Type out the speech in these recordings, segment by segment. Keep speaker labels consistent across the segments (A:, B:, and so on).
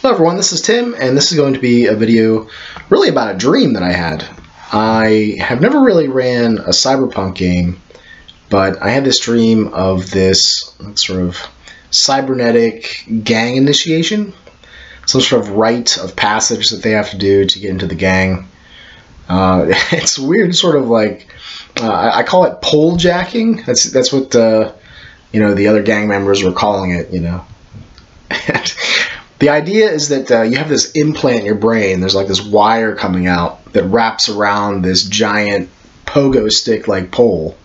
A: Hello everyone, this is Tim, and this is going to be a video really about a dream that I had. I have never really ran a cyberpunk game, but I had this dream of this sort of cybernetic gang initiation, some sort of rite of passage that they have to do to get into the gang. Uh, it's weird, sort of like uh, I call it pole jacking. That's that's what uh, you know the other gang members were calling it. You know. the idea is that uh, you have this implant in your brain. There's like this wire coming out that wraps around this giant pogo stick like pole,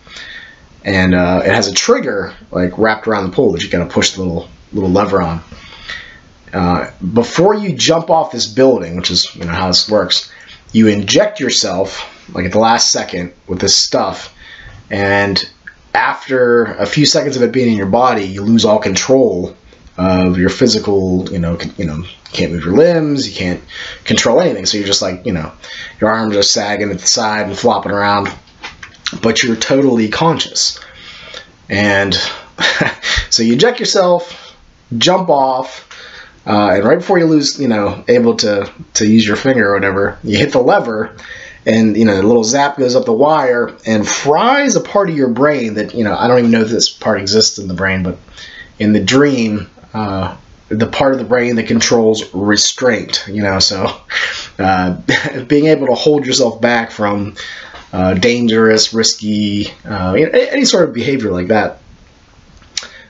A: and uh, it has a trigger like wrapped around the pole that you gotta push the little little lever on. Uh, before you jump off this building, which is you know how this works, you inject yourself like at the last second with this stuff, and after a few seconds of it being in your body, you lose all control of your physical, you know, you know, can't move your limbs, you can't control anything. So you're just like, you know, your arms are sagging at the side and flopping around, but you're totally conscious. And so you eject yourself, jump off, uh, and right before you lose, you know, able to to use your finger or whatever, you hit the lever, and you know, a little zap goes up the wire and fries a part of your brain that you know, I don't even know if this part exists in the brain, but in the dream, uh, the part of the brain that controls restraint. You know, so uh, being able to hold yourself back from uh, dangerous, risky, uh, any sort of behavior like that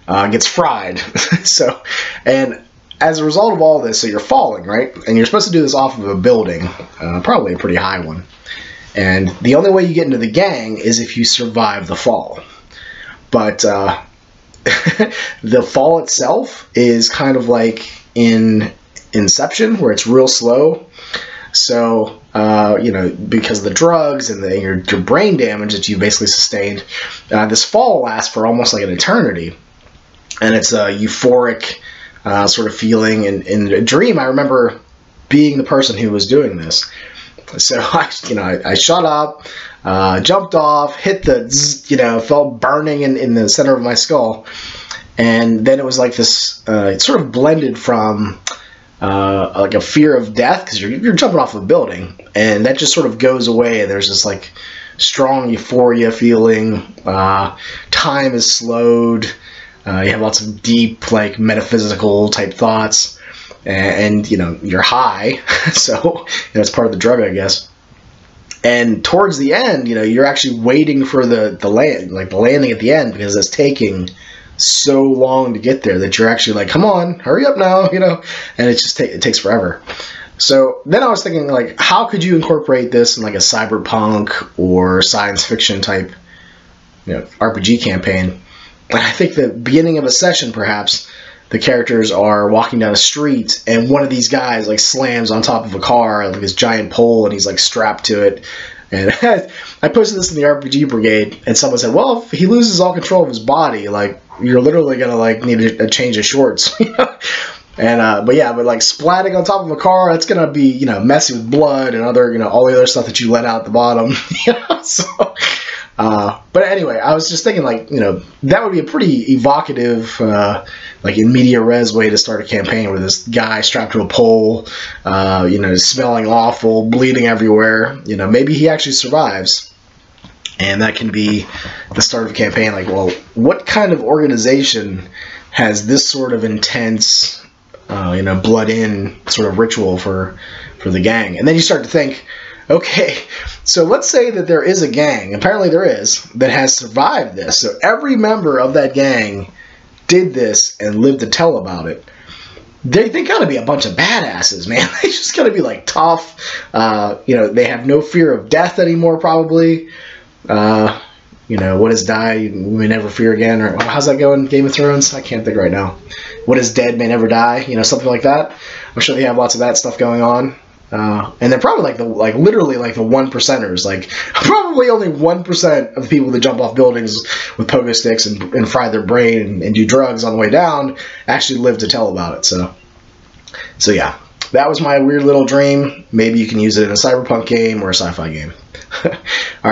A: uh, gets fried. so, and as a result of all this, so you're falling, right? And you're supposed to do this off of a building, probably a pretty high one. And the only way you get into the gang is if you survive the fall. But uh, the fall itself is kind of like in Inception, where it's real slow. So, uh, you know, because of the drugs and the, your, your brain damage that you basically sustained, uh, this fall lasts for almost like an eternity. And it's a euphoric uh, sort of feeling. And in a dream, I remember being the person who was doing this. So I, you know, I, I shut up, uh, jumped off, hit the, zzz, you know, felt burning in, in the center of my skull, and then it was like this. Uh, it sort of blended from uh, like a fear of death because you're, you're jumping off a building, and that just sort of goes away. And there's this like strong euphoria feeling. Uh, time is slowed. Uh, you have lots of deep, like metaphysical type thoughts and, you know you're high, so you know, it's part of the drug, I guess. And towards the end, you know, you're actually waiting for the the land, like the landing at the end, because it's taking so long to get there that you're actually like, come on, hurry up now, you know, and it just ta- it takes forever. So then I was thinking, like, how could you incorporate this in like a cyberpunk or science fiction type, you know, RPG campaign? And I think the beginning of a session, perhaps, the characters are walking down a street and one of these guys like slams on top of a car like this giant pole and he's like strapped to it. And I posted this in the RPG brigade and someone said well if he loses all control of his body like you're literally gonna like need a, a change of shorts. And uh, but yeah but like splatting on top of a car that's gonna be you know messy with blood and other you know all the other stuff that you let out at the bottom. So uh, but anyway, I was just thinking, like, you know, that would be a pretty evocative, uh, like in media res way to start a campaign with this guy strapped to a pole, uh, you know, smelling awful, bleeding everywhere. You know, maybe he actually survives. And that can be the start of a campaign. Like, well, what kind of organization has this sort of intense, uh, you know, blood in sort of ritual for for the gang? And then you start to think, Okay, so let's say that there is a gang, apparently there is, that has survived this. So every member of that gang did this and lived to tell about it. They, they gotta be a bunch of badasses, man. They just gotta be like tough. Uh, you know, they have no fear of death anymore, probably. Uh, you know, what is die may never fear again, or how's that going? Game of Thrones? I can't think right now. What is dead may never die, you know, something like that. I'm sure they have lots of that stuff going on. Uh, and they're probably like the like literally like the one percenters. Like probably only one percent of the people that jump off buildings with pogo sticks and, and fry their brain and, and do drugs on the way down actually live to tell about it. So, so yeah, that was my weird little dream. Maybe you can use it in a cyberpunk game or a sci-fi game. All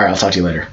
A: right, I'll talk to you later.